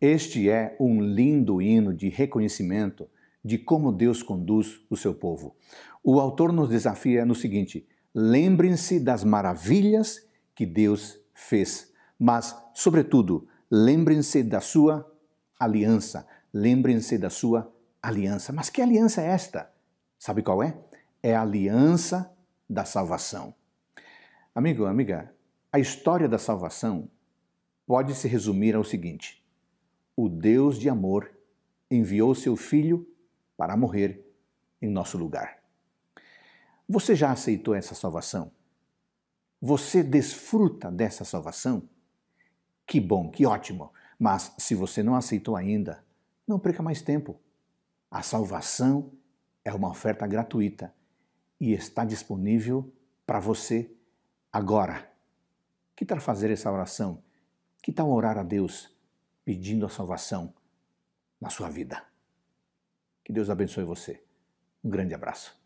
Este é um lindo hino de reconhecimento de como Deus conduz o seu povo. O autor nos desafia no seguinte: lembrem-se das maravilhas que Deus fez, mas, sobretudo, lembrem-se da sua aliança, lembrem-se da sua aliança. Mas que aliança é esta? Sabe qual é? É a aliança da salvação. Amigo, amiga, a história da salvação pode se resumir ao seguinte: o Deus de amor enviou seu filho para morrer em nosso lugar. Você já aceitou essa salvação? Você desfruta dessa salvação? Que bom, que ótimo! Mas se você não aceitou ainda, não perca mais tempo. A salvação é uma oferta gratuita e está disponível para você agora. Que tal fazer essa oração? Que tal orar a Deus pedindo a salvação na sua vida? Que Deus abençoe você. Um grande abraço.